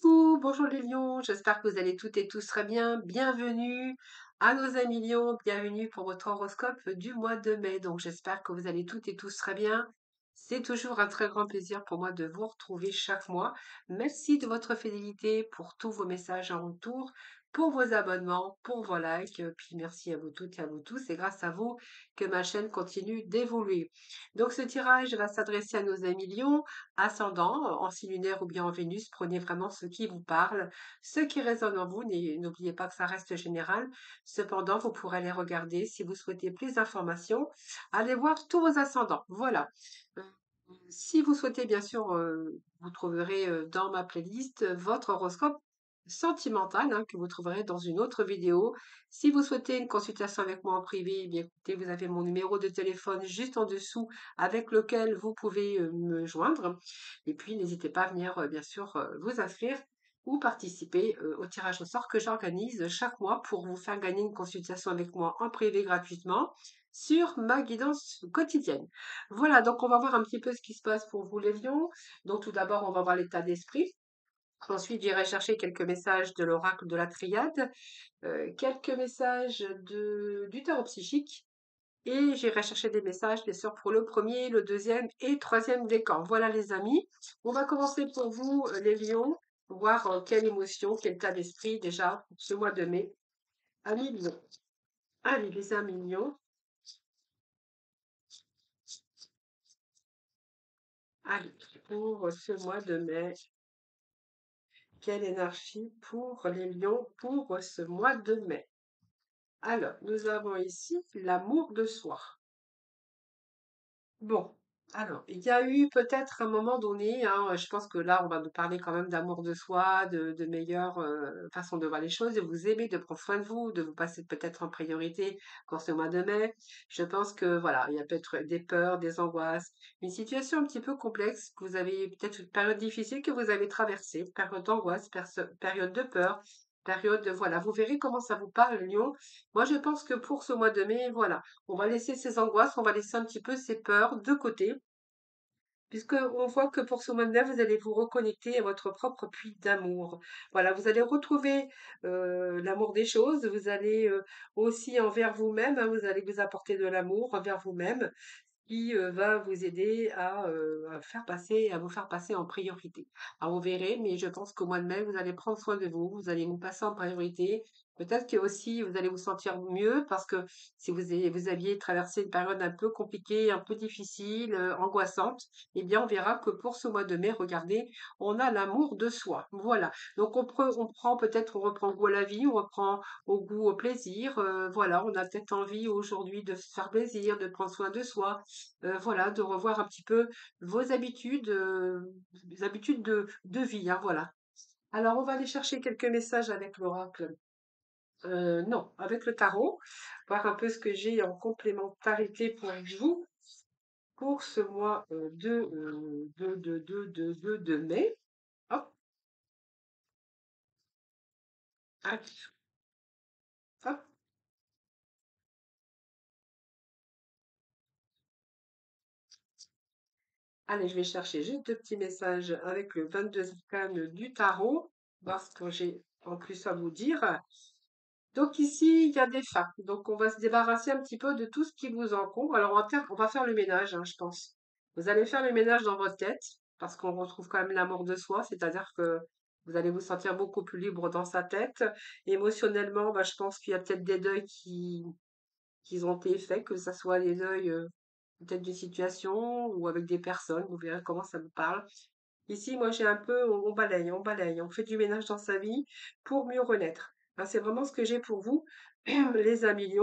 Coucou, bonjour les lions, j'espère que vous allez toutes et tous très bien. Bienvenue à nos amis lions, bienvenue pour votre horoscope du mois de mai. Donc j'espère que vous allez toutes et tous très bien. C'est toujours un très grand plaisir pour moi de vous retrouver chaque mois. Merci de votre fidélité pour tous vos messages en retour pour vos abonnements, pour vos likes. Puis merci à vous toutes et à vous tous. C'est grâce à vous que ma chaîne continue d'évoluer. Donc ce tirage va s'adresser à nos amis Lion, ascendant, en signe lunaire ou bien en Vénus. Prenez vraiment ce qui vous parle, ce qui résonne en vous. N'oubliez pas que ça reste général. Cependant, vous pourrez aller regarder si vous souhaitez plus d'informations. Allez voir tous vos ascendants. Voilà. Euh, si vous souhaitez, bien sûr, euh, vous trouverez euh, dans ma playlist votre horoscope sentimentale hein, que vous trouverez dans une autre vidéo. Si vous souhaitez une consultation avec moi en privé, eh bien écoutez, vous avez mon numéro de téléphone juste en dessous avec lequel vous pouvez euh, me joindre. Et puis n'hésitez pas à venir euh, bien sûr euh, vous inscrire ou participer au tirage au sort que j'organise chaque mois pour vous faire gagner une consultation avec moi en privé gratuitement sur ma guidance quotidienne. Voilà, donc on va voir un petit peu ce qui se passe pour vous les lions. Donc tout d'abord, on va voir l'état d'esprit. Ensuite, j'irai chercher quelques messages de l'oracle de la triade, euh, quelques messages de, du tarot psychique, et j'irai chercher des messages, bien sûr, pour le premier, le deuxième et troisième décan. Voilà, les amis. On va commencer pour vous, euh, les lions, voir euh, quelle émotion, quel état d'esprit, déjà, ce mois de mai. Amis lions. Allez, les amis lions. Allez, pour ce mois de mai, énergie pour les lions pour ce mois de mai Alors, nous avons ici l'amour de soi. Bon, alors, il y a eu peut-être un moment donné, hein, je pense que là, on va nous parler quand même d'amour de soi, de, meilleure euh, façon de voir les choses, de vous aimer, de prendre soin de vous, de vous passer peut-être en priorité pour ce mois de mai. Je pense que voilà, il y a peut-être des peurs, des angoisses, une situation un petit peu complexe, vous avez peut-être une période difficile que vous avez traversée, période d'angoisse, période de peur, période, voilà, vous verrez comment ça vous parle, Lyon. Moi, je pense que pour ce mois de mai, voilà, on va laisser ces angoisses, on va laisser un petit peu ces peurs de côté, puisque on voit que pour ce mois de mai, vous allez vous reconnecter à votre propre puits d'amour. Voilà, vous allez retrouver euh, l'amour des choses, vous allez euh, aussi envers vous-même, hein, vous allez vous apporter de l'amour envers vous-même qui va vous aider à, faire passer, à vous faire passer en priorité. Alors vous verrez, mais je pense qu'au mois de mai, vous allez prendre soin de vous, vous allez vous passer en priorité, Peut-être que aussi vous allez vous sentir mieux parce que si vous, vous aviez traversé une période un peu compliquée, un peu difficile, euh, angoissante, eh bien on verra que pour ce mois de mai, regardez, on a l'amour de soi. Voilà. Donc on, on prend peut-être, on reprend goût à la vie, on reprend au goût au plaisir. Euh, voilà, on a peut-être envie aujourd'hui de se faire plaisir, de prendre soin de soi. Euh, voilà, de revoir un petit peu vos habitudes, vos habitudes de, de vie. Hein, voilà. Alors on va aller chercher quelques messages avec l'oracle euh, non, avec le tarot, voir un peu ce que j'ai en complémentarité pour vous pour ce mois euh, de, euh, de, de, de, de mai. Hop. Hop. Allez, je vais chercher juste deux petits messages avec le 22 arcane du tarot, voir ce que j'ai en plus à vous dire. Donc ici, il y a des fins. Donc on va se débarrasser un petit peu de tout ce qui vous encombre. Alors on va on va faire le ménage, hein, je pense. Vous allez faire le ménage dans votre tête, parce qu'on retrouve quand même l'amour de soi, c'est-à-dire que vous allez vous sentir beaucoup plus libre dans sa tête. Émotionnellement, bah, je pense qu'il y a peut-être des deuils qui, qui ont été faits, que ce soit des deuils euh, peut-être d'une situation ou avec des personnes. Vous verrez comment ça vous parle. Ici, moi, j'ai un peu, on balaye, on balaye, on fait du ménage dans sa vie pour mieux renaître c'est vraiment ce que j'ai pour vous, les amis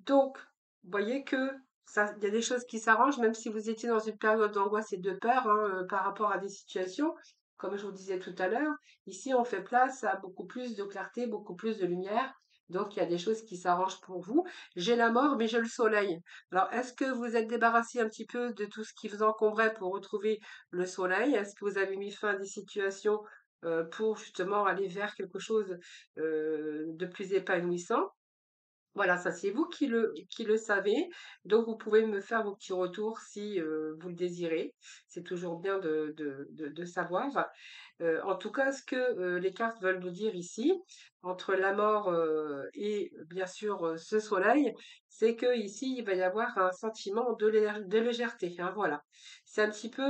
Donc, vous voyez que il y a des choses qui s'arrangent, même si vous étiez dans une période d'angoisse et de peur hein, par rapport à des situations, comme je vous disais tout à l'heure. Ici, on fait place à beaucoup plus de clarté, beaucoup plus de lumière. Donc, il y a des choses qui s'arrangent pour vous. J'ai la mort, mais j'ai le soleil. Alors, est-ce que vous êtes débarrassé un petit peu de tout ce qui vous encombrait pour retrouver le soleil? Est-ce que vous avez mis fin à des situations pour justement aller vers quelque chose de plus épanouissant. Voilà, ça c'est vous qui le savez, donc vous pouvez me faire vos petits retours si, heu, vous le désirez. C'est toujours bien de savoir. En tout cas, ce que, les cartes veulent nous dire ici, entre la mort, et bien sûr, ce soleil, c'est que ici il va y avoir un sentiment de légèreté, hein, voilà. C'est un petit peu,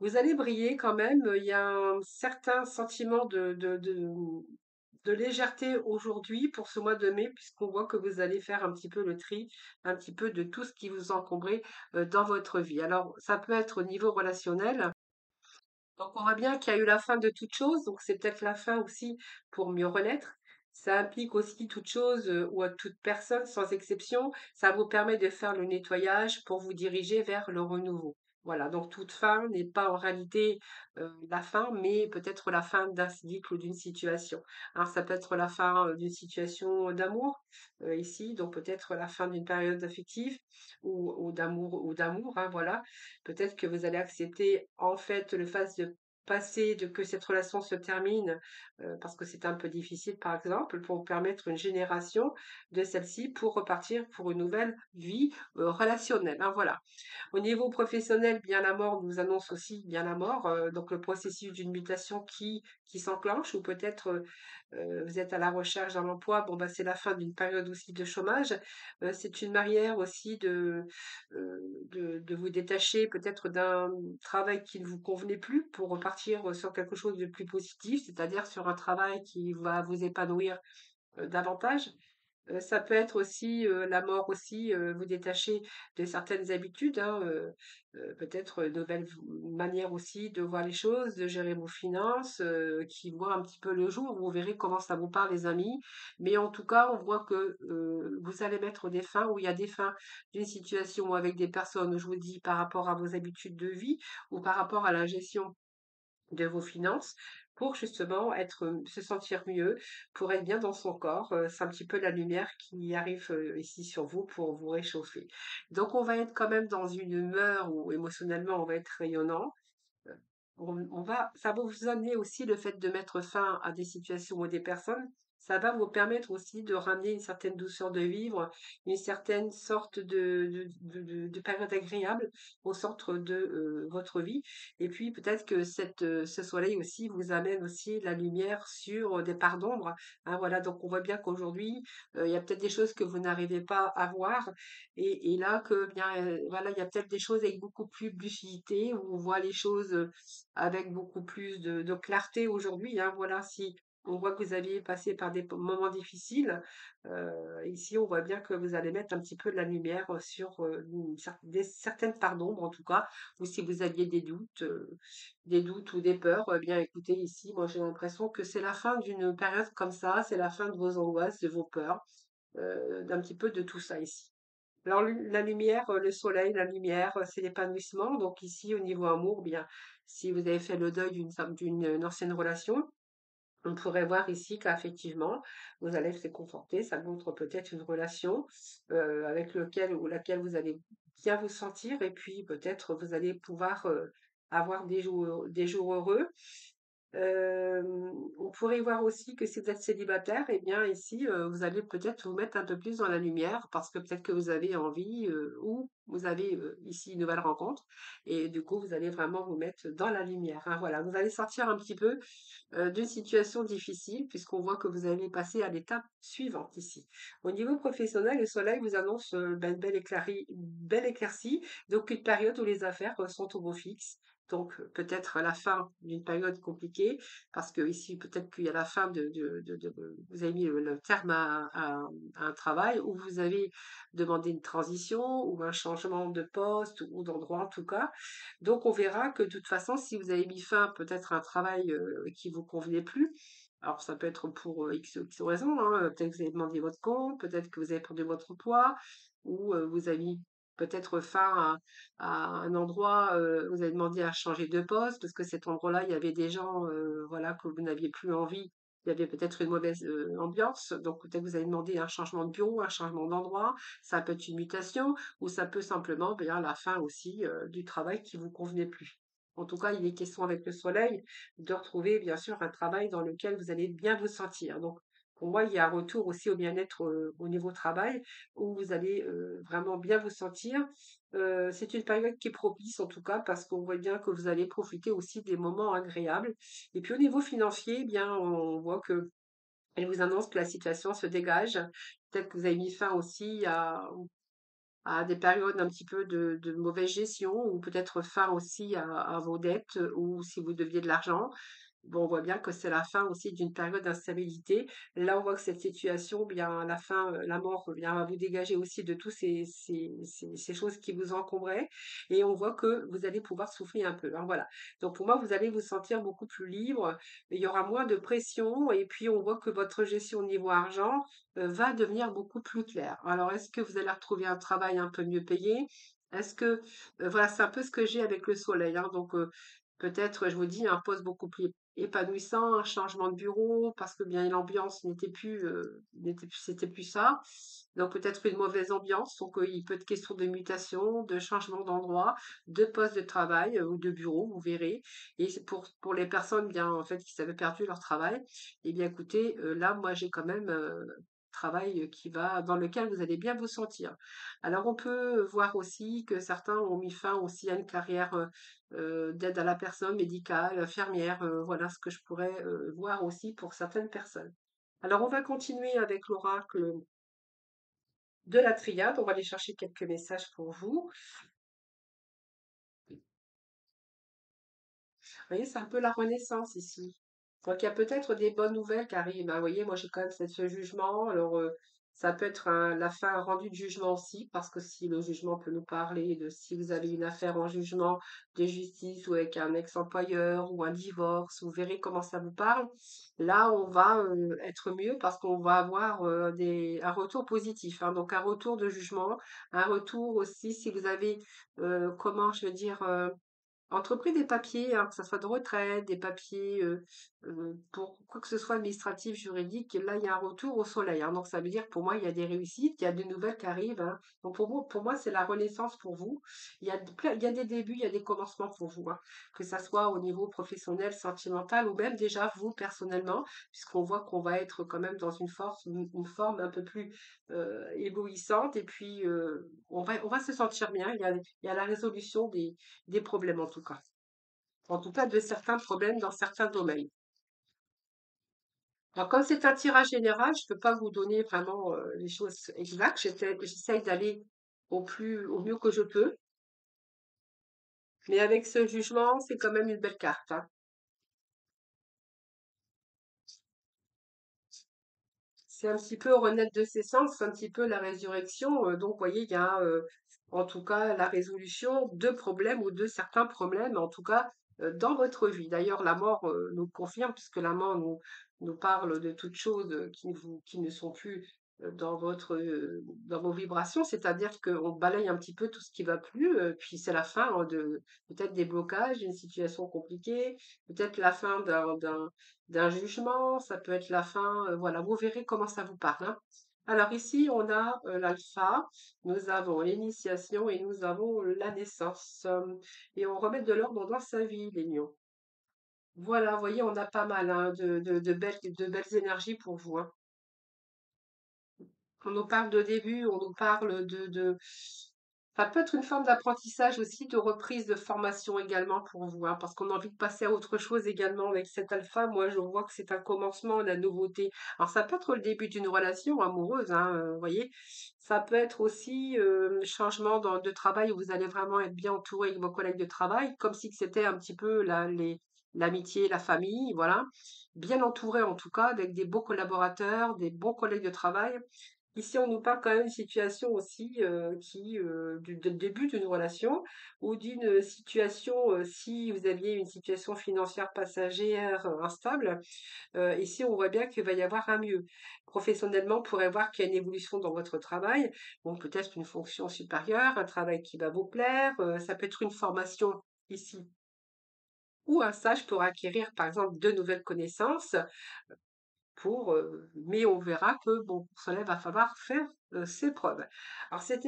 vous allez briller quand même, il y a un certain sentiment de légèreté aujourd'hui pour ce mois de mai, puisqu'on voit que vous allez faire un petit peu le tri, un petit peu de tout ce qui vous encombrait, heu, dans votre vie. Alors ça peut être au niveau relationnel, donc on voit bien qu'il y a eu la fin de toute chose, donc c'est peut-être la fin aussi pour mieux renaître. Ça implique aussi toute chose, heu, ou à toute personne sans exception, ça vous permet de faire le nettoyage pour vous diriger vers le renouveau. Voilà, donc toute fin n'est pas en réalité, la fin, mais peut-être la fin d'un cycle ou d'une situation. Alors ça peut être la fin, d'une situation d'amour, ici, donc peut-être la fin d'une période affective ou ou d'amour ou d'amour, hein, voilà. Peut-être que vous allez accepter en fait le fait de passer, de que cette relation se termine, heu, parce que c'est un peu difficile par exemple, pour permettre une génération de celle-ci pour repartir pour une nouvelle vie, heu, relationnelle, hein, voilà. Au niveau professionnel, bien la mort nous annonce aussi bien la mort, heu, donc le processus d'une mutation qui s'enclenche ou peut-être, vous êtes à la recherche d'un emploi, bon, bah, c'est la fin d'une période aussi de chômage. C'est une manière aussi de vous détacher peut-être d'un travail qui ne vous convenait plus pour repartir, sur quelque chose de plus positif, c'est-à-dire sur un travail qui va vous épanouir, davantage. Ça peut être aussi, la mort aussi, vous détacher de certaines habitudes, hein, peut-être une nouvelle manière aussi de voir les choses, de gérer vos finances, qui voit un petit peu le jour. Vous verrez comment ça vous parle les amis. Mais en tout cas, on voit que, vous allez mettre des fins ou il y a des fins d'une situation avec des personnes, je vous dis, par rapport à vos habitudes de vie ou par rapport à la gestion de vos finances pour justement être, se sentir mieux, pour être bien dans son corps. C'est un petit peu la lumière qui arrive, ici sur vous pour vous réchauffer. Donc on va être quand même dans une humeur où émotionnellement on va être rayonnant. On va ça va vous amener aussi le fait de mettre fin à des situations ou des personnes, ça va vous permettre aussi de ramener une certaine douceur de vivre, une certaine sorte de de de de de période agréable au centre de, heu, votre vie et puis peut-être que cette, heu, ce soleil aussi vous amène aussi la lumière sur, des parts d'ombre, hein, voilà. Donc on voit bien qu'aujourd'hui, il y a peut-être des choses que vous n'arrivez pas à voir et et là que bien, heu, voilà, il y a peut-être des choses avec beaucoup plus de lucidité, où on voit les choses, avec beaucoup plus de de clarté aujourd'hui, hein. Voilà, si on voit que vous aviez passé par des moments difficiles, heu, ici on voit bien que vous allez mettre un petit peu de la lumière, heu, sur, des certaines parts d'ombre en tout cas, ou si vous aviez des doutes, des doutes ou des peurs, eh bien écoutez ici, moi j'ai l'impression que c'est la fin d'une période comme ça, c'est la fin de vos angoisses, de vos peurs, d'un petit peu de tout ça ici. Alors la lumière, le soleil, la lumière, c'est l'épanouissement. Donc ici, au niveau amour, bien, si vous avez fait le deuil d'une ancienne relation, on pourrait voir ici qu'effectivement, vous allez se conforter. Ça montre peut-être une relation, heu, avec lequel ou laquelle vous allez bien vous sentir et puis peut-être vous allez pouvoir, heu, avoir des jours heureux. On pourrait voir aussi que si vous êtes célibataire et bien ici, vous allez peut-être vous mettre un peu plus dans la lumière parce que peut-être que vous avez envie, ou vous avez, ici une nouvelle rencontre et du coup, vous allez vraiment vous mettre dans la lumière, hein, voilà. Vous allez sortir un petit peu, d'une situation difficile puisqu'on voit que vous allez passer à l'étape suivante ici. Au niveau professionnel, le soleil vous annonce, une belle éclairie une belle éclaircie, donc une période où les affaires, sont au beau fixe. Donc peut-être la fin d'une période compliquée parce qu'ici peut-être qu'il y a la fin de vous avez mis, le terme à un travail ou vous avez demandé une transition ou un changement de poste ou d'endroit en tout cas. Donc on verra que de toute façon, si vous avez mis fin peut-être à un travail, heu, qui vous convenait plus, alors ça peut être pour, heu, X X raisons, hein, peut-être que vous avez demandé votre compte, peut-être que vous avez perdu votre poids ou, heu, vous avez peut-être fin à un endroit, vous avez demandé à changer de poste parce que cet endroit-là, il y avait des gens, voilà, que vous n'aviez plus envie. Il y avait peut-être une mauvaise, ambiance, donc peut-être vous avez demandé un changement de bureau, un changement d'endroit. Ça peut être une mutation ou ça peut simplement, bien, la fin aussi, du travail qui vous convenait plus. En tout cas, il est question avec le soleil de retrouver bien sûr un travail dans lequel vous allez bien vous sentir. Pour moi, il y a un retour aussi au bien-être, au niveau travail où vous allez, vraiment bien vous sentir. C'est une période qui est propice en tout cas parce qu'on voit bien que vous allez profiter aussi des moments agréables et puis au niveau financier, eh bien, on voit que elle vous annonce que la situation se dégage. Peut-être que vous avez mis fin aussi à à des périodes un petit peu de mauvaise gestion ou peut-être fin aussi à vos dettes, ou si vous deviez de l'argent. On voit bien que c'est la fin aussi d'une période d'instabilité. Là, on voit que cette situation, bien, la fin, heu, la mort vient va vous dégager aussi de tous ces choses qui vous encombraient et on voit que vous allez pouvoir souffler un peu, hein, voilà. Donc pour moi, vous allez vous sentir beaucoup plus libre, il y aura moins de pression et puis on voit que votre gestion au niveau argent, heu, va devenir beaucoup plus claire. Alors est-ce que vous allez retrouver un travail un peu mieux payé? Est-ce que, heu, voilà, c'est un peu ce que j'ai avec le soleil, hein, donc peut-être, je vous dis, un poste beaucoup plus épanouissant, un changement de bureau parce que bien l'ambiance n'était plus, plus c'était plus ça. Donc peut-être une mauvaise ambiance, donc heu, il peut être question de mutation, de changement d'endroit, de poste de travail, heu, ou de bureau, vous verrez. Et pour pour les personnes bien, en fait, qui avaient perdu leur travail, eh bien écoutez, là, moi, j'ai quand même, travail, qui va dans lequel vous allez bien vous sentir. Alors on peut voir aussi que certains ont mis fin aussi à une carrière, d'aide à la personne médicale, infirmière, voilà ce que je pourrais, voir aussi pour certaines personnes. Alors on va continuer avec l'oracle de la triade, on va aller chercher quelques messages pour vous. Vous voyez, c'est un peu la renaissance ici. Donc, il y a peut-être des bonnes nouvelles qui arrivent. hein. Vous voyez, moi, j'ai quand même ce jugement. Alors, euh, ça peut être la fin, un rendu de jugement aussi, parce que si le jugement peut nous parler de si vous avez une affaire en jugement de justice ou avec un ex-employeur ou un divorce, vous verrez comment ça vous parle. Là, on va euh, être mieux parce qu'on va avoir euh, des, un retour positif. hein. Donc, un retour de jugement, un retour aussi si vous avez, comment je veux dire, Entrepris des papiers, hein, que ça soit de retraite, des papiers euh, euh, pour quoi que ce soit administratif, juridique, là il y a un retour au soleil. hein. donc ça veut dire pour moi il y a des réussites, il y a des nouvelles qui arrivent. hein. Donc pour moi, pour moi c'est la renaissance pour vous. Il y a, de- des débuts, il y a des commencements pour vous, que ça soit au niveau professionnel, sentimental ou même déjà vous personnellement, puisqu'on voit qu'on va être quand même dans une force, une, forme un peu plus euh, éblouissante et puis euh, on va, on va se sentir bien. Il y a, la résolution des des problèmes en tout cas. En tout cas, de certains problèmes dans certains domaines. Alors, comme c'est un tirage général, je ne peux pas vous donner vraiment euh, les choses exactes. J'essaye d'aller au plus, au mieux que je peux. Mais avec ce jugement, c'est quand même une belle carte. hein. C'est un petit peu renaître de ses c'est un petit peu la résurrection. euh, donc, vous voyez, il y a euh, en tout cas la résolution de problèmes ou de certains problèmes, en tout cas euh, dans votre vie. D'ailleurs, la mort euh, nous confirme, puisque la mort nous, nous parle de toutes choses qui, ne vous, qui ne sont plus euh, dans votre, dans vos vibrations, c'est-à-dire qu'on balaye un petit peu tout ce qui va plus, puis c'est la fin hein, de peut-être des blocages, d'une situation compliquée, peut-être la fin d'un jugement, ça peut être la fin, voilà, vous verrez comment ça vous parle. hein. Alors ici, on a euh, l'alpha, nous avons l'initiation et nous avons la naissance. Et on remet de l'ordre dans sa vie, les lions. Voilà, vous voyez, on a pas mal hein, de, de, belles, de belles énergies pour vous. hein. On nous parle de début, on nous parle de... Ça peut être une forme d'apprentissage aussi, de reprise de formation également pour vous, hein, parce qu'on a envie de passer à autre chose également avec cet alpha. Moi, je vois que c'est un commencement, la nouveauté. Alors, ça peut être le début d'une relation amoureuse, hein, euh, vous voyez. Ça peut être aussi euh, changement de travail où vous allez vraiment être bien entouré avec vos collègues de travail, comme si c'était un petit peu les, l'amitié, la famille, voilà. Bien entouré en tout cas, avec des beaux collaborateurs, des bons collègues de travail. Ici, on nous parle quand même d'une situation aussi euh, qui, euh, du, début d'une relation ou d'une situation, euh, si vous aviez une situation financière passagère instable, ici, on voit bien qu'il va y avoir un mieux. Professionnellement, on pourrait voir qu'il y a une évolution dans votre travail. Bon, peut-être une fonction supérieure, un travail qui va vous plaire, ça peut être une formation ici ou un stage pour acquérir, par exemple, de nouvelles connaissances pour, heu, mais on verra que bon, pour cela, va falloir faire, heu, ses preuves. Alors cette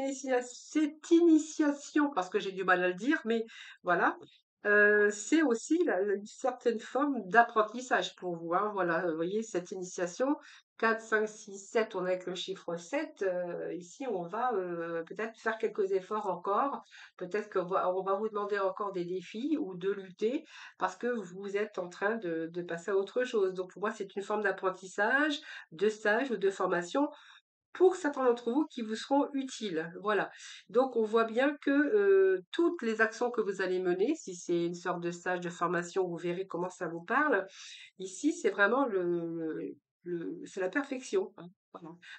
initiation, parce que j'ai du mal à le dire, mais voilà, Heu, c'est aussi une certaine forme d'apprentissage pour vous, hein. Voilà, vous voyez cette initiation quatre, cinq, six, sept. on est avec le chiffre 7. heu, ici on va, heu, peut-être faire quelques efforts encore. Peut-être qu'on va vous demander encore des défis ou de lutter parce que vous êtes en train de passer à autre chose. Donc pour moi, c'est une forme d'apprentissage, de stage ou de formation pour certains d'entre vous qui vous seront utiles. Voilà. Donc on voit bien que euh, toutes les actions que vous allez mener, si c'est une sorte de stage de formation, vous verrez comment ça vous parle. Ici, c'est vraiment c'est la perfection. hein.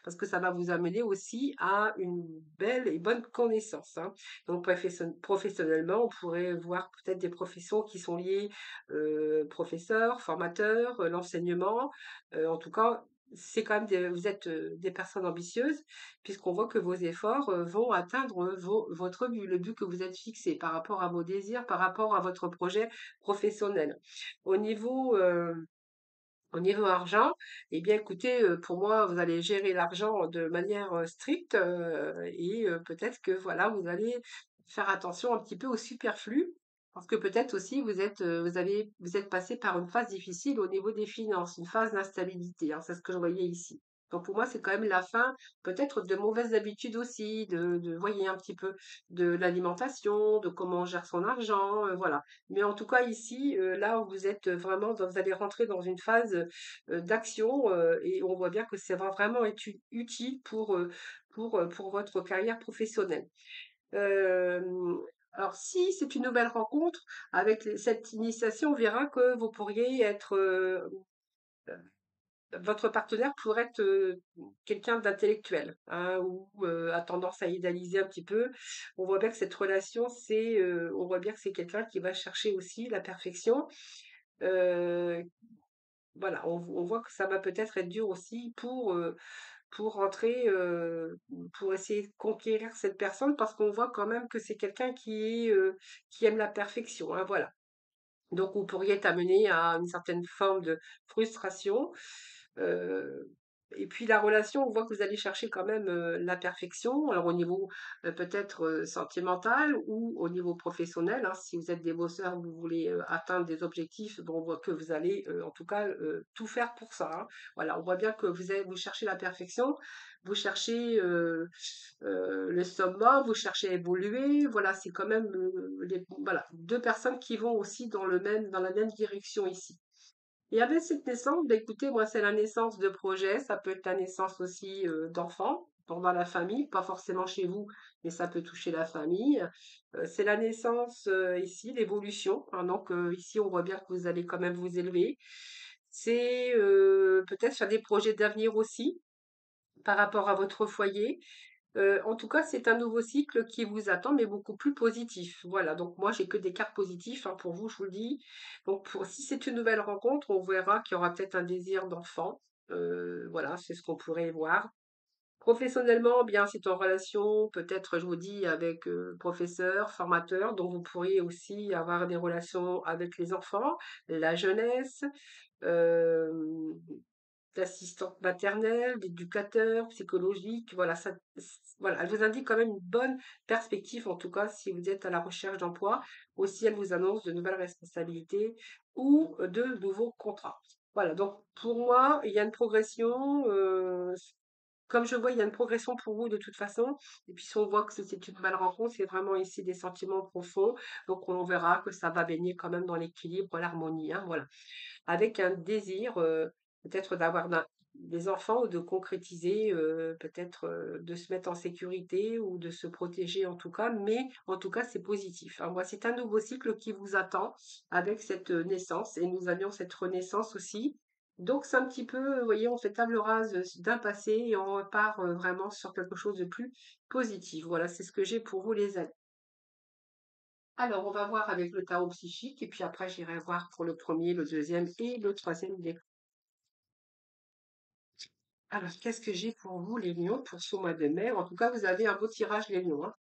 Parce que ça va vous amener aussi à une belle et bonne connaissance. hein. Donc profession- professionnellement, on pourrait voir peut-être des professions qui sont liées euh, professeurs, formateurs, euh, l'enseignement. Euh, en tout cas, c'est quand même des, vous êtes des personnes ambitieuses, puisqu'on voit que vos efforts vont atteindre vos- votre but, le but que vous êtes fixé par rapport à vos désirs, par rapport à votre projet professionnel. Au niveau, au niveau argent, eh bien, écoutez, pour moi, vous allez gérer l'argent de manière stricte et peut-être que voilà, vous allez faire attention un petit peu au superflu. Parce que peut-être aussi vous êtes, euh, vous avez, vous êtes passé par une phase difficile au niveau des finances, une phase d'instabilité. hein, c'est ce que je voyais ici. Donc pour moi, c'est quand même la fin, peut-être de mauvaises habitudes aussi, de, de voyez un petit peu de l'alimentation, de comment on gère son argent, euh, voilà. Mais en tout cas, ici, euh, là vous êtes vraiment, vous allez rentrer dans une phase d'action et on voit bien que va vraiment utile pour, pour, pour votre carrière professionnelle. Alors, si c'est une nouvelle rencontre, avec cette initiation, on verra que vous pourriez être, euh, votre partenaire pourrait être euh, quelqu'un d'intellectuel, hein, ou euh, a tendance à idéaliser un petit peu. On voit bien que cette relation, c'est, euh, on voit bien que c'est quelqu'un qui va chercher aussi la perfection. Euh, voilà, on, voit que ça va peut-être être dur aussi pour, euh, pour rentrer, euh, pour essayer de conquérir cette personne, parce qu'on voit quand même que c'est quelqu'un qui, qui aime la perfection. hein, voilà. Donc, vous pourriez être amené à une certaine forme de frustration. Et puis la relation, on voit que vous allez chercher quand même euh, la perfection, alors au niveau euh, peut-être euh, sentimental ou au niveau professionnel. hein. si vous êtes des bosseurs, vous voulez atteindre des objectifs, on voit que vous allez en tout cas tout faire pour ça. hein. Voilà, on voit bien que vous, vous cherchez la perfection, vous cherchez le summum, vous cherchez à évoluer. Voilà, c'est quand même les, voilà, deux personnes qui vont aussi dans, le même, dans la même direction ici. Et avec cette naissance, bah, écoutez, moi, c'est la naissance de projets, ça peut être la naissance aussi euh, d'enfants pendant la famille, pas forcément chez vous, mais ça peut toucher la famille. Euh, c'est la naissance euh, ici, l'évolution. hein, donc ici, on voit bien que vous allez quand même vous élever. C'est peut-être faire des projets d'avenir aussi par rapport à votre foyer. Euh, en tout cas, c'est un nouveau cycle qui vous attend, mais beaucoup plus positif. Voilà, donc moi, j'ai que des cartes positives hein, pour vous, je vous le dis. Donc, pour, si c'est une nouvelle rencontre, on verra qu'il y aura peut-être un désir d'enfant. Euh, voilà, c'est ce qu'on pourrait voir. Professionnellement, bien, c'est en relation, peut-être, je vous dis, avec euh, professeur, formateur, donc vous pourriez aussi avoir des relations avec les enfants, la jeunesse, euh, d'assistante maternelle, d'éducateur psychologique. Voilà, ça, voilà, elle vous indique quand même une bonne perspective, en tout cas, si vous êtes à la recherche d'emploi. Aussi, elle vous annonce de nouvelles responsabilités ou de nouveaux contrats. Voilà, donc pour moi, il y a une progression. euh, comme je vois, il y a une progression pour vous de toute façon. Et puis si on voit que c'est une belle rencontre, c'est vraiment ici des sentiments profonds. Donc on verra que ça va baigner quand même dans l'équilibre, l'harmonie. hein, voilà avec un désir euh, peut-être d'avoir des enfants ou de concrétiser, peut-être de se mettre en sécurité ou de se protéger en tout cas, mais en tout cas c'est positif. hein. Moi, c'est un nouveau cycle qui vous attend avec cette naissance et nous avions cette renaissance aussi. Donc c'est un petit peu, vous voyez, on fait table rase d'un passé et on repart vraiment sur quelque chose de plus positif. Voilà, c'est ce que j'ai pour vous les amis. Alors, on va voir avec le tarot psychique et puis après j'irai voir pour le premier, le deuxième et le troisième décan. Alors, qu'est-ce que j'ai pour vous, les lions, pour ce mois de mai? En tout cas, vous avez un beau tirage, les lions. hein.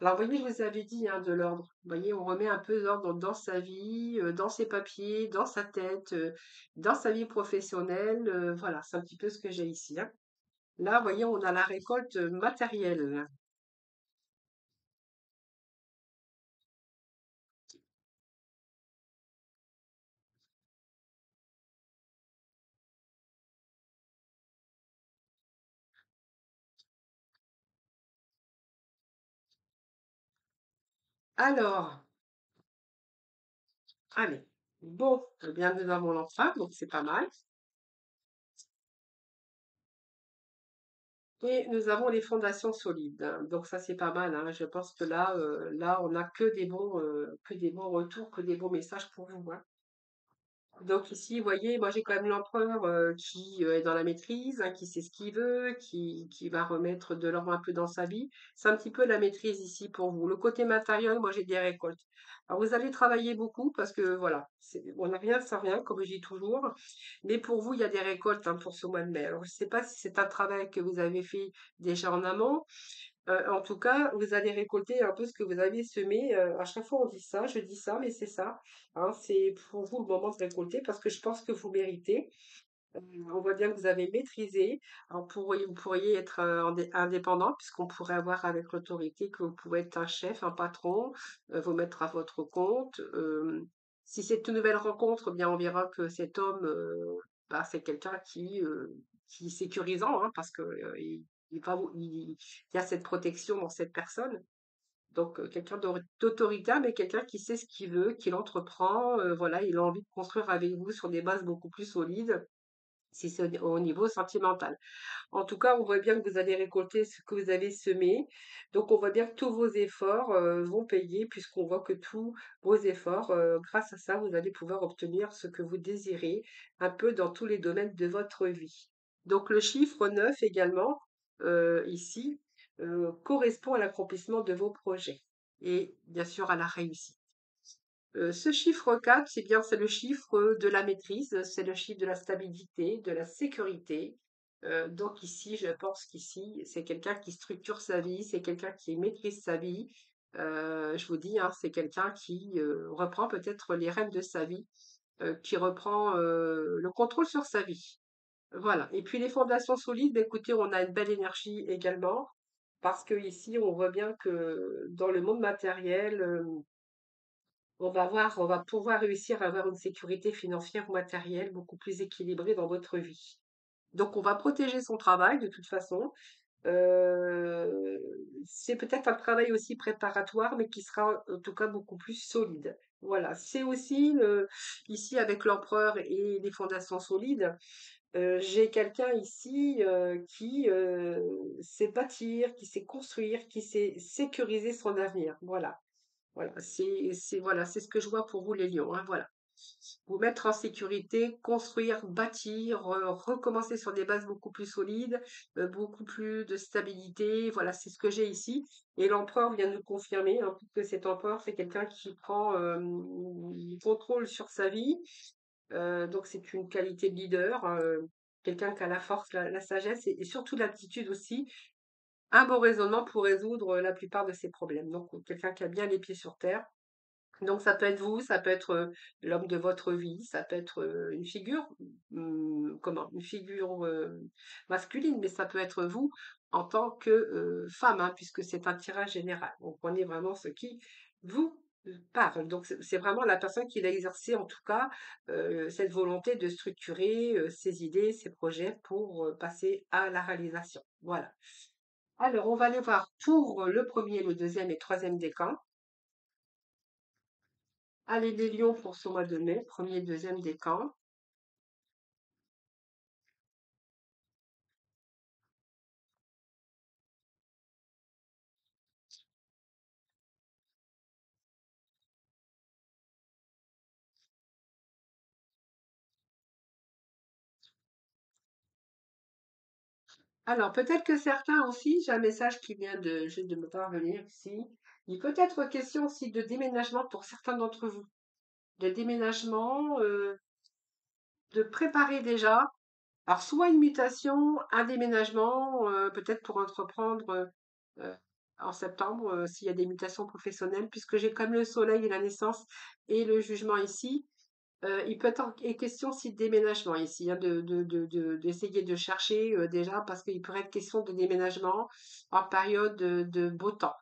Alors, vous voyez, je vous avais dit hein, de l'ordre. Vous voyez, on remet un peu d'ordre dans sa vie, euh, dans ses papiers, dans sa tête, euh, dans sa vie professionnelle. euh, voilà, c'est un petit peu ce que j'ai ici. hein. Là, vous voyez, on a la récolte matérielle. Alors, allez. Bon, bien, nous avons l'emprunt, donc c'est pas mal. Et nous avons les fondations solides. hein. Donc ça, c'est pas mal. hein. Je pense que là, euh, là, on n'a que des bons, euh, que des bons retours, que des bons messages pour vous. hein. Donc ici, vous voyez, moi j'ai quand même l'empereur euh, qui euh, est dans la maîtrise, hein, qui sait ce qu'il veut, qui, va remettre de l'ordre un peu dans sa vie. C'est un petit peu la maîtrise ici pour vous. Le côté matériel, moi j'ai des récoltes. Alors vous allez travailler beaucoup parce que voilà, on n'a rien sans rien, comme je dis toujours. Mais pour vous, il y a des récoltes hein, pour ce mois de mai. Alors je ne sais pas si c'est un travail que vous avez fait déjà en amont. Euh, en tout cas, vous allez récolter un peu ce que vous avez semé. Euh, à chaque fois, on dit ça, je dis ça, mais c'est ça. Hein, c'est pour vous le moment de récolter parce que je pense que vous méritez. Euh, on voit bien que vous avez maîtrisé. Alors, pourriez- vous pourriez être indé- indépendant puisqu'on pourrait avoir avec l'autorité que vous pouvez être un chef, un patron, vous mettre à votre compte. Si c'est une nouvelle rencontre, bien on verra que cet homme, bah, c'est quelqu'un qui, est sécurisant hein, parce que il y a cette protection dans cette personne. Donc, euh, quelqu'un d'au- d'autoritaire, mais quelqu'un qui sait ce qu'il veut, qui l'entreprend. euh, voilà, il a envie de construire avec vous sur des bases beaucoup plus solides si c'est au au niveau sentimental. En tout cas, on voit bien que vous allez récolter ce que vous avez semé. Donc, on voit bien que tous vos efforts euh, vont payer, puisqu'on voit que tous vos efforts, grâce à ça, vous allez pouvoir obtenir ce que vous désirez, un peu dans tous les domaines de votre vie. Donc, le chiffre 9 également, euh, ici, euh, correspond à l'accomplissement de vos projets et bien sûr à la réussite. Euh, ce chiffre 4, c'est bien, c'est le chiffre de la maîtrise, c'est le chiffre de la stabilité, de la sécurité. Donc ici, je pense qu'ici, c'est quelqu'un qui structure sa vie, c'est quelqu'un qui maîtrise sa vie. Je vous dis, hein, c'est quelqu'un qui reprend peut-être les rênes de sa vie, qui reprend le contrôle sur sa vie. Voilà. Et puis les fondations solides, bah, écoutez, on a une belle énergie également, parce que ici, on voit bien que dans le monde matériel, euh, on va voir, on va pouvoir réussir à avoir une sécurité financière ou matérielle beaucoup plus équilibrée dans votre vie. Donc, on va protéger son travail de toute façon. Euh, c'est peut-être un travail aussi préparatoire, mais qui sera en tout cas beaucoup plus solide. Voilà, c'est aussi ici avec l'empereur et les fondations solides. J'ai quelqu'un ici qui sait bâtir, qui sait construire, qui sait sécuriser son avenir. Voilà. Voilà, c'est voilà, ce que je vois pour vous les lions, hein, voilà. Vous mettre en sécurité, construire, bâtir, recommencer sur des bases beaucoup plus solides, beaucoup plus de stabilité. Voilà, c'est ce que j'ai ici. Et l'empereur vient de confirmer hein, que cet empereur, c'est quelqu'un qui prend le contrôle sur sa vie. Euh, donc c'est une qualité de leader, euh, quelqu'un qui a la force, la, sagesse et, surtout l'attitude aussi un bon raisonnement pour résoudre la plupart de ses problèmes. Donc, quelqu'un qui a bien les pieds sur terre. Donc, ça peut être vous, ça peut être euh, l'homme de votre vie, ça peut être euh, une figure, hum, comment, une figure euh, masculine, mais ça peut être vous en tant que euh, femme, hein, puisque c'est un tirage général. Donc, on est vraiment ce qui vous Donc, c'est vraiment la personne qui a exercé, en tout cas, euh, cette volonté de structurer euh, ses idées, ses projets pour euh, passer à la réalisation. Voilà. Alors, on va aller voir pour le premier, le deuxième et troisième décan. Allez, les lions pour ce mois de mai, premier deuxième décan. Alors, peut-être que certains aussi, j'ai un message qui vient de, juste de me parvenir ici. Il peut être question aussi de déménagement pour certains d'entre vous. De déménagement, euh, de préparer déjà. Alors, soit une mutation, un déménagement, euh, peut-être pour entreprendre euh, en septembre, s'il y a des mutations professionnelles, puisque j'ai comme le soleil et la naissance et le jugement ici. Euh, il peut être question aussi de déménagement ici, hein, de, de, de, de- d'essayer de chercher euh, déjà, parce qu'il pourrait être question de déménagement en période de, beau temps.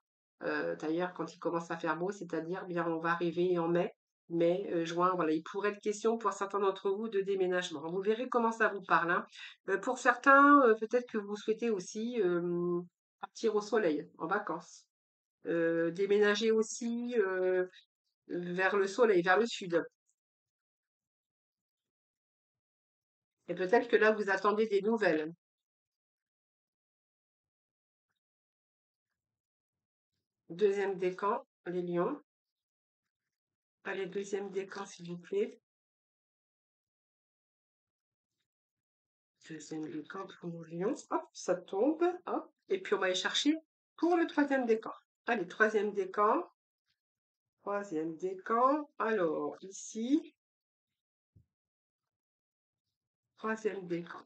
Euh, d'ailleurs, quand il commence à faire beau, c'est-à-dire, bien, on va arriver en mai, mai, juin, voilà, il pourrait être question pour certains d'entre vous de déménagement. Vous verrez comment ça vous parle. hein. Pour certains, peut-être que vous souhaitez aussi partir au soleil, en vacances. déménager aussi vers le soleil, vers le sud. Et peut-être que là, vous attendez des nouvelles. Deuxième décan, les lions. Allez, deuxième décan, s'il vous plaît. Deuxième décan pour nos lions. Hop, ça tombe. Et puis, on va aller chercher pour le troisième décan. Allez, troisième décan. Troisième décan. Alors, ici. Troisième décan.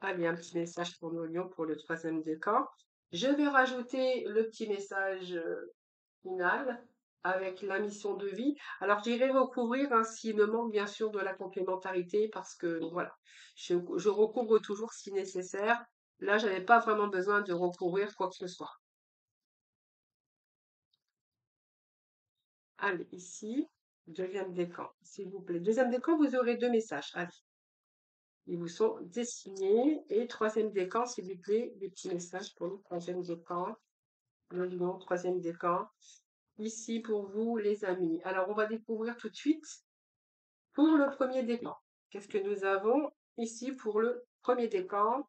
Allez, un petit message pour nos lions pour le troisième décan. Je vais rajouter le petit message euh, final avec la mission de vie. Alors, j'irai recouvrir hein, s'il me manque bien sûr de la complémentarité parce que voilà, je, je recouvre toujours si nécessaire. Là, je n'avais pas vraiment besoin de recouvrir quoi que ce soit. Allez, ici, deuxième décan, s'il vous plaît. Deuxième décan, vous aurez deux messages. Ils vous sont dessinés. Et troisième décan, s'il vous plaît, des petits messages pour le troisième décan. Le lion, troisième décan. Ici pour vous, les amis. Alors, on va découvrir tout de suite pour le premier décan. Qu'est-ce que nous avons ici pour le premier décan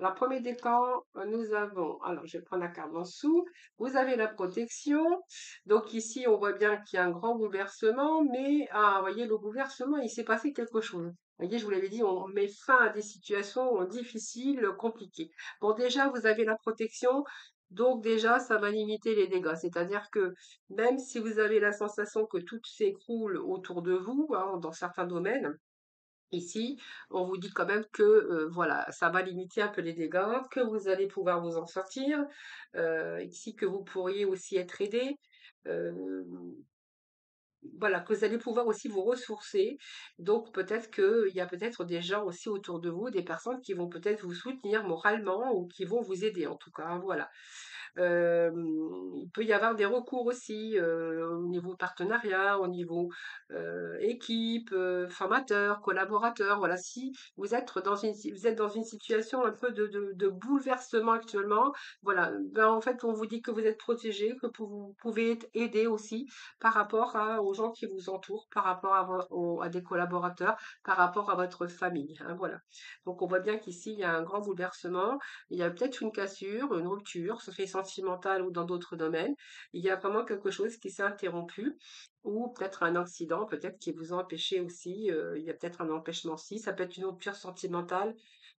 Alors, premier décan, nous avons, alors je vais prendre la carte en dessous, vous avez la protection. Donc ici, on voit bien qu'il y a un grand bouleversement, mais, ah, vous voyez, le bouleversement, il s'est passé quelque chose. Vous voyez, je vous l'avais dit, on met fin à des situations difficiles, compliquées. Bon, déjà, vous avez la protection, donc déjà, ça va limiter les dégâts. C'est-à-dire que même si vous avez la sensation que tout s'écroule autour de vous, hein, dans certains domaines, ici, on vous dit quand même que euh, voilà, ça va limiter un peu les dégâts, que vous allez pouvoir vous en sortir, euh, ici que vous pourriez aussi être aidé. Euh, voilà, que vous allez pouvoir aussi vous ressourcer. Donc peut-être qu'il y a peut-être des gens aussi autour de vous, des personnes qui vont peut-être vous soutenir moralement ou qui vont vous aider en tout cas. Voilà il peut y avoir des recours aussi au niveau partenariat, au niveau équipe, formateur, collaborateur. Voilà, si vous êtes dans une, situation un peu de, bouleversement actuellement, voilà, ben en fait, on vous dit que vous êtes protégé, que vous pouvez être aidé aussi par rapport à, gens qui vous entourent, par rapport à, des collaborateurs, par rapport à votre famille. Hein, voilà. Donc, on voit bien qu'ici, il y a un grand bouleversement. Il y a peut-être une cassure, une rupture. Ça fait sentimentale ou dans d'autres domaines, il y a vraiment quelque chose qui s'est interrompu ou peut-être un accident, peut-être qui vous a empêché aussi, euh, il y a peut-être un empêchement si, ça peut être une rupture sentimentale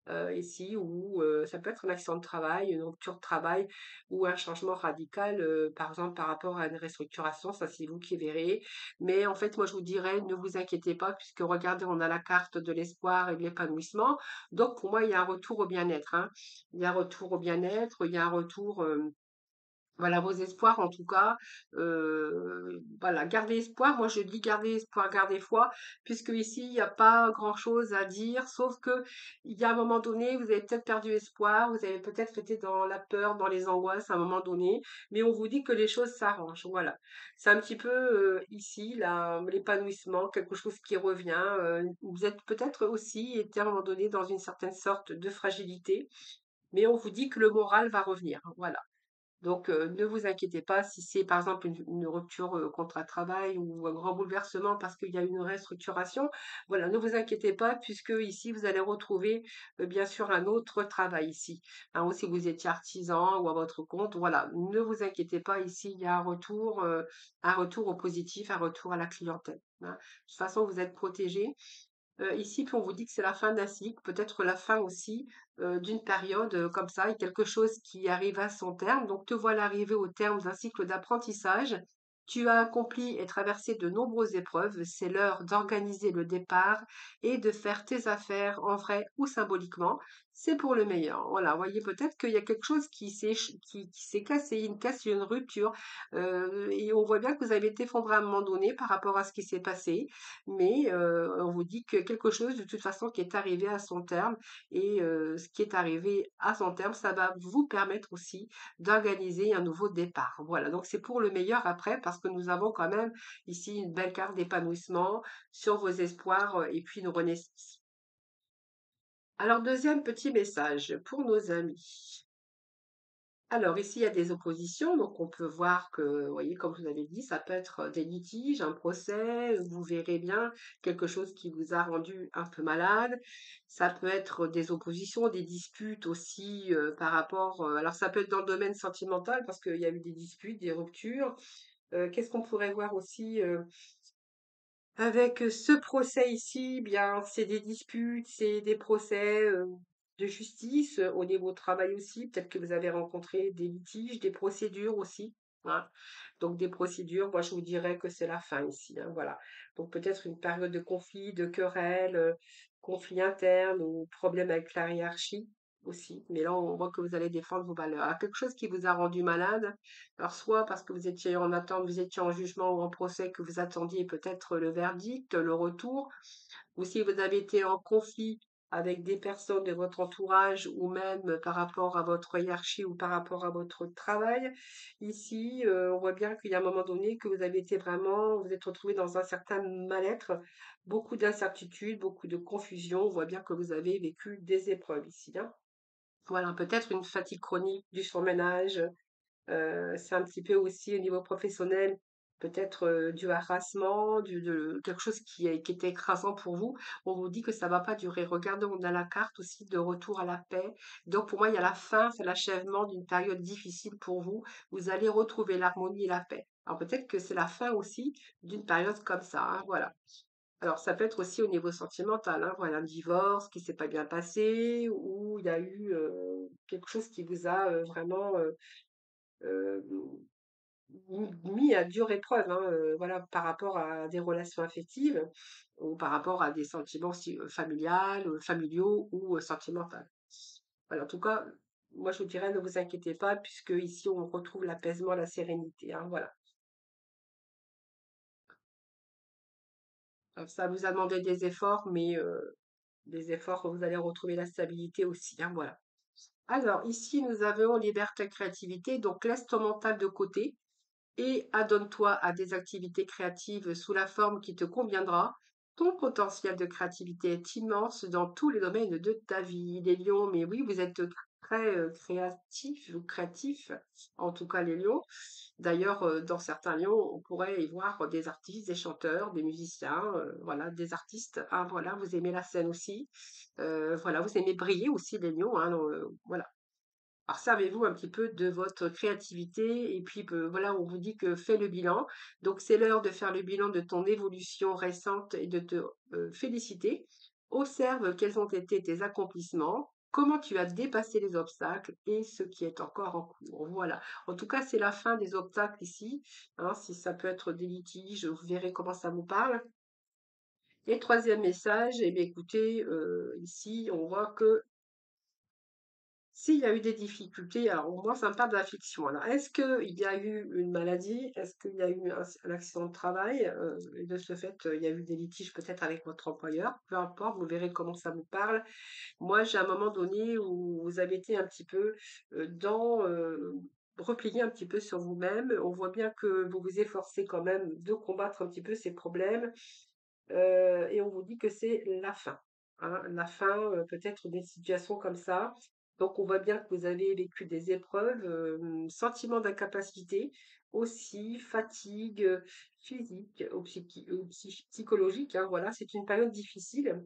euh, ici, ou euh, ça peut être un accident de travail, une rupture de travail, ou un changement radical, par exemple par rapport à une restructuration, ça c'est vous qui verrez. Mais en fait, moi je vous dirais, ne vous inquiétez pas, puisque regardez, on a la carte de l'espoir et de l'épanouissement. Donc pour moi, il y a un retour au bien-être. Hein. Il y a un retour au bien-être, il y a un retour voilà vos espoirs en tout cas. Euh, voilà, gardez espoir. Moi je dis gardez espoir, gardez foi, puisque ici il n'y a pas grand chose à dire, sauf que il y a un moment donné, vous avez peut-être perdu espoir, vous avez peut-être été dans la peur, dans les angoisses à un moment donné, mais on vous dit que les choses s'arrangent. Voilà. C'est un petit peu ici l'épanouissement, quelque chose qui revient. Vous êtes peut-être aussi été à un moment donné dans une certaine sorte de fragilité, mais on vous dit que le moral va revenir. Voilà. Donc, euh, ne vous inquiétez pas si c'est par exemple une, rupture euh, contrat travail ou un grand bouleversement parce qu'il y a une restructuration. Voilà, ne vous inquiétez pas puisque ici vous allez retrouver euh, bien sûr un autre travail ici. Hein, ou si vous étiez artisan ou à votre compte, voilà, ne vous inquiétez pas ici il y a un retour, un retour au positif, un retour à la clientèle. Hein. De toute façon, vous êtes protégé. Euh, ici, on vous dit que c'est la fin d'un cycle, peut-être la fin aussi euh, d'une période euh, comme ça, quelque chose qui arrive à son terme. Donc, te voilà arriver au terme d'un cycle d'apprentissage. Tu as accompli et traversé de nombreuses épreuves. C'est l'heure d'organiser le départ et de faire tes affaires en vrai ou symboliquement c'est pour le meilleur. Voilà, vous voyez peut-être qu'il y a quelque chose qui s'est qui, cassé, une casse, une rupture, euh, et on voit bien que vous avez été effondré à un moment donné par rapport à ce qui s'est passé, mais euh, on vous dit que quelque chose de toute façon qui est arrivé à son terme, et euh, ce qui est arrivé à son terme, ça va vous permettre aussi d'organiser un nouveau départ. Voilà, donc c'est pour le meilleur après, parce que nous avons quand même ici une belle carte d'épanouissement sur vos espoirs et puis une renaissance. Alors, deuxième petit message pour nos amis. Alors ici, il y a des oppositions, donc on peut voir que, vous voyez, comme je vous avais dit, ça peut être des litiges, un procès, vous verrez bien quelque chose qui vous a rendu un peu malade. Ça peut être des oppositions, des disputes aussi euh, par rapport. euh, alors ça peut être dans le domaine sentimental parce qu'il y a eu des disputes, des ruptures. Euh, qu'est-ce qu'on pourrait voir aussi euh, avec ce procès ici, bien, c'est des disputes, c'est des procès euh, de justice euh, au niveau travail aussi. Peut-être que vous avez rencontré des litiges, des procédures aussi. hein. Donc des procédures, moi je vous dirais que c'est la fin ici. hein, voilà. Donc peut-être une période de conflit, de querelle, euh, conflit interne ou problème avec la hiérarchie aussi. Mais là, on voit que vous allez défendre vos valeurs. Alors, quelque chose qui vous a rendu malade, alors, soit parce que vous étiez en attente, vous étiez en jugement ou en procès, que vous attendiez peut-être le verdict, le retour, ou si vous avez été en conflit avec des personnes de votre entourage ou même par rapport à votre hiérarchie ou par rapport à votre travail. Ici, euh, on voit bien qu'il y a un moment donné que vous avez été vraiment, vous êtes retrouvé dans un certain mal-être, beaucoup d'incertitudes, beaucoup de confusion. On voit bien que vous avez vécu des épreuves ici. hein. Voilà, peut-être une fatigue chronique, du surménage, c'est un petit peu aussi au niveau professionnel, peut-être, du harassement, quelque chose qui est écrasant pour vous. On vous dit que ça va pas durer. Regardez, on a la carte aussi de retour à la paix. Donc pour moi, il y a la fin, c'est l'achèvement d'une période difficile pour vous. Vous allez retrouver l'harmonie et la paix. Alors peut-être que c'est la fin aussi d'une période comme ça, hein, voilà. Alors ça peut être aussi au niveau sentimental, hein, voilà, un divorce qui s'est pas bien passé ou il y a eu, heu, quelque chose qui vous a, heu, vraiment, heu, m- mis à dure épreuve, hein, euh, voilà, par rapport à des relations affectives ou par rapport à des sentiments euh, familiales, euh, familiaux ou euh, sentimentaux. En tout cas, moi je vous dirais ne vous inquiétez pas puisque ici on retrouve l'apaisement, la sérénité. hein, voilà. Ça vous a demandé des efforts, mais euh, des efforts, vous allez retrouver la stabilité aussi. hein, voilà. Alors, ici, nous avons liberté, créativité, donc laisse ton mental de côté et adonne-toi à des activités créatives sous la forme qui te conviendra. Ton potentiel de créativité est immense dans tous les domaines de ta vie. Les lions, mais oui, vous êtes très créatifs ou créatifs, en tout cas les lions. D'ailleurs, dans certains lions, on pourrait y voir des artistes, des chanteurs, des musiciens, voilà, des artistes. Ah, voilà, vous aimez la scène aussi. Voilà, vous aimez briller aussi les lions. Hein, voilà. Alors, servez-vous un petit peu de votre créativité? Et puis euh, voilà, on vous dit que fais le bilan. Donc, c'est l'heure de faire le bilan de ton évolution récente et de te féliciter. Observe quels ont été tes accomplissements, comment tu as dépassé les obstacles et ce qui est encore en cours. Voilà. En tout cas, c'est la fin des obstacles ici. hein. si ça peut être des litiges, vous verrez comment ça vous parle. Et troisième message, eh écoutez, euh, ici, on voit que s'il y a eu des difficultés, alors moi, ça me parle fiction. Alors, est-ce qu'il y a eu une maladie? Est-ce qu'il y a eu un, accident de travail? euh, et de ce fait, euh, il y a eu des litiges peut-être avec votre employeur. Peu importe, vous verrez comment ça vous parle. Moi, j'ai un moment donné où vous avez été un petit peu euh, dans... replié un petit peu sur vous-même. On voit bien que vous vous efforcez quand même de combattre un petit peu ces problèmes. et on vous dit que c'est la fin. hein, la fin, peut-être des situations comme ça. Donc, on voit bien que vous avez vécu des épreuves, euh, sentiment d'incapacité, aussi fatigue physique ou, psychologique. hein, voilà, c'est une période difficile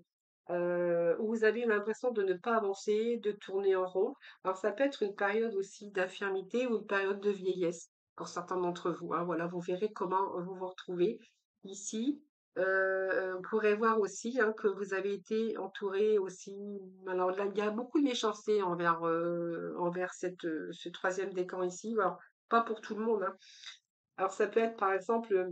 où vous avez l'impression de ne pas avancer, de tourner en rond. Alors, ça peut être une période aussi d'infirmité ou une période de vieillesse pour certains d'entre vous. hein. Voilà, vous verrez comment vous vous retrouvez ici. Euh, vous pourrez voir aussi hein, que vous avez été entouré aussi. Alors là, il y a beaucoup de méchanceté envers, euh, envers cette, euh, ce troisième décan ici. Alors, pas pour tout le monde. hein. Alors, ça peut être par exemple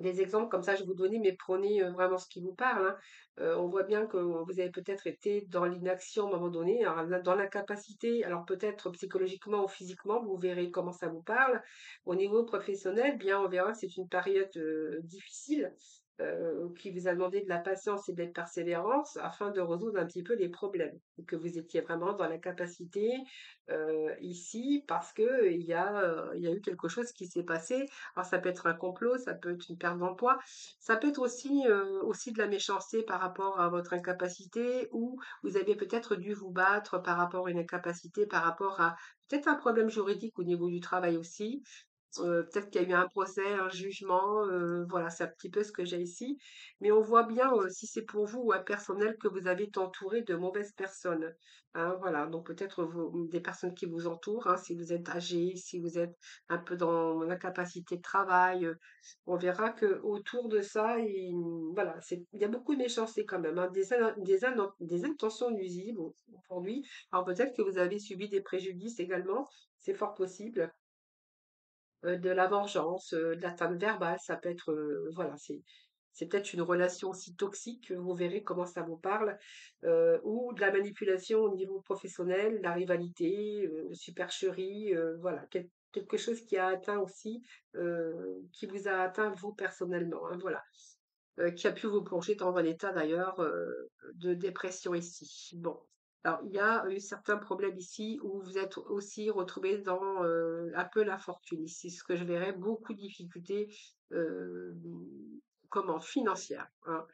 des exemples comme ça, je vais vous donner, mais prenez vraiment ce qui vous parle. hein. On voit bien que vous avez peut-être été dans l'inaction à un moment donné, dans l'incapacité, alors peut-être psychologiquement ou physiquement, vous verrez comment ça vous parle. Au niveau professionnel, bien, on verra que c'est une période difficile. Euh, qui vous a demandé de la patience et de la persévérance afin de résoudre un petit peu les problèmes. Que vous étiez vraiment dans la capacité euh, ici parce que il y a, euh, il y a eu quelque chose qui s'est passé. Alors ça peut être un complot, ça peut être une perte d'emploi, ça peut être aussi, aussi de la méchanceté par rapport à votre incapacité ou vous avez peut-être dû vous battre par rapport à une incapacité, par rapport à peut-être un problème juridique au niveau du travail aussi. Euh, peut-être qu'il y a eu un procès, un jugement, euh, voilà, c'est un petit peu ce que j'ai ici. Mais on voit bien euh, si c'est pour vous ou un personnel que vous avez entouré de mauvaises personnes. Hein, voilà, donc peut-être des personnes qui vous entourent, hein, si vous êtes âgé, si vous êtes un peu dans l'incapacité de travail, on verra que autour de ça, il, voilà, il y a beaucoup de méchanceté quand même, hein, des, des, intentions nuisibles pour lui. Alors peut-être que vous avez subi des préjudices également, c'est fort possible. Euh, de la vengeance, euh, de l'atteinte verbale, ça peut être, euh, voilà, c'est c'est peut-être une relation aussi toxique, vous verrez comment ça vous parle, ou de la manipulation au niveau professionnel, la rivalité, supercherie, voilà, quelque chose qui a atteint aussi, qui vous a atteint vous personnellement, hein, voilà, qui a pu vous plonger dans un état d'ailleurs de dépression ici. Bon, alors, il y a eu certains problèmes ici où vous êtes aussi retrouvé dans un peu la fortune. Ici, ce que je verrais, beaucoup de difficultés comment financières. hein.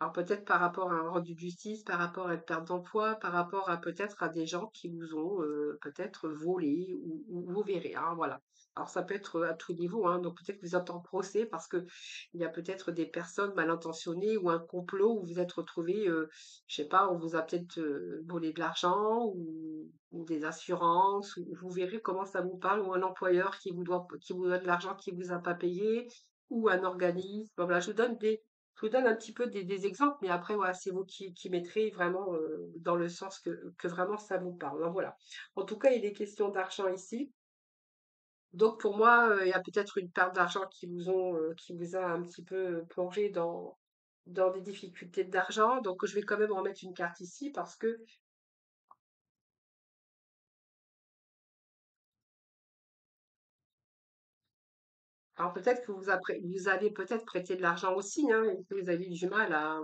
Alors peut-être par rapport à un rendu de justice, par rapport à une perte d'emploi, par rapport à peut-être à des gens qui vous ont euh, peut-être volé ou, ou vous verrez. hein, voilà. Alors ça peut être à tout niveau, hein, donc peut-être que vous êtes en procès parce que il y a peut-être des personnes mal intentionnées ou un complot où vous êtes retrouvé, euh, je sais pas, on vous a peut-être euh, volé de l'argent ou, ou des assurances, ou vous verrez comment ça vous parle, ou un employeur qui vous doit, qui vous donne de l'argent qui vous a pas payé, ou un organisme. Voilà, je vous donne des, je vous donne un petit peu des, exemples, mais après, c'est vous qui, qui mettrez vraiment euh, dans le sens que, que vraiment ça vous parle. voilà. En tout cas, il est question d'argent ici. Donc pour moi, euh, il y a peut-être une perte d'argent qui vous ont, euh, qui vous a un petit peu plongé dans, dans des difficultés d'argent. Donc je vais quand même remettre une carte ici parce que, alors peut-être que vous, avez peut-être prêté de l'argent aussi, hein, et que vous avez du mal à,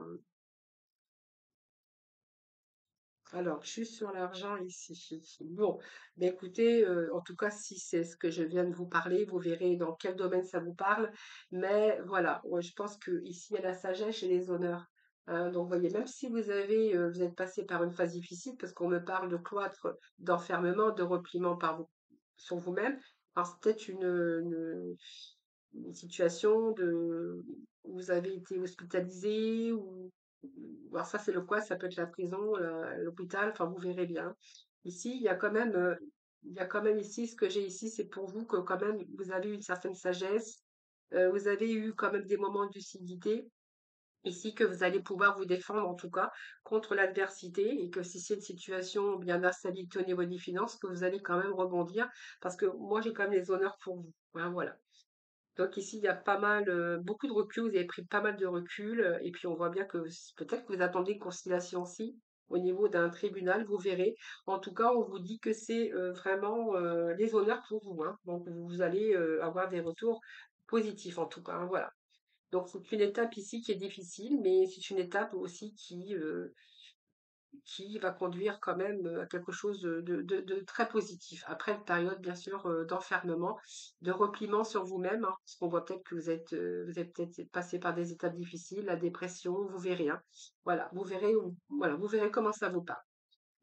Alors, je suis sur l'argent ici. Bon, ben écoutez, euh, en tout cas, si c'est ce que je viens de vous parler, vous verrez dans quel domaine ça vous parle. Mais voilà, je pense que ici, il y a la sagesse et les honneurs. Hein, donc, vous voyez, même si vous avez, euh, vous êtes passé par une phase difficile, parce qu'on me parle de cloître, d'enfermement, de repliement par vous, sur vous-même, alors c'est peut-être une, une situation de, où vous avez été hospitalisé ou alors ça, c'est le quoi? Ça peut être la prison, l'hôpital, enfin, vous verrez bien. Ici, il y a quand même, euh, il y a quand même ici, ce que j'ai ici, c'est pour vous que quand même, vous avez une certaine sagesse, euh, vous avez eu quand même des moments de lucidité, ici, que vous allez pouvoir vous défendre, en tout cas, contre l'adversité, et que si c'est une situation bien d'instabilité au niveau des finances, que vous allez quand même rebondir, parce que moi, j'ai quand même les honneurs pour vous. Voilà. Donc ici, il y a pas mal, euh, beaucoup de recul, vous avez pris pas mal de recul, euh, et puis on voit bien que peut-être que vous attendez une conciliation aussi au niveau d'un tribunal, vous verrez. En tout cas, on vous dit que c'est euh, vraiment les honneurs pour vous, hein. Donc vous allez avoir des retours positifs en tout cas, hein, voilà. Donc c'est une étape ici qui est difficile, mais c'est une étape aussi qui, qui va conduire quand même à quelque chose de, très positif. Après une période, bien sûr, d'enfermement, de repliement sur vous-même, hein, parce qu'on voit peut-être que vous êtes, vous êtes peut-être passé par des étapes difficiles, la dépression, vous verrez. hein. Voilà, vous verrez, voilà, vous verrez comment ça vous parle.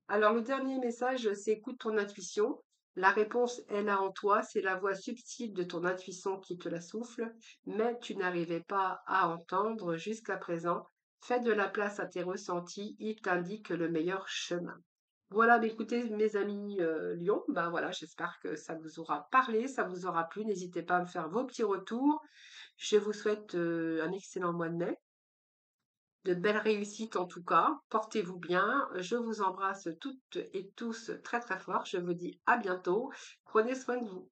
Alors, le dernier message, c'est écoute ton intuition. La réponse est là en toi, c'est la voix subtile de ton intuition qui te la souffle, mais tu n'arrivais pas à entendre jusqu'à présent. Fais de la place à tes ressentis, il t'indique le meilleur chemin. Voilà, bah, écoutez, mes amis euh, Lyon, bah voilà, j'espère que ça vous aura parlé, ça vous aura plu. N'hésitez pas à me faire vos petits retours. Je vous souhaite euh, un excellent mois de mai de belles réussites en tout cas. Portez-vous bien. Je vous embrasse toutes et tous très très fort. Je vous dis à bientôt. Prenez soin de vous.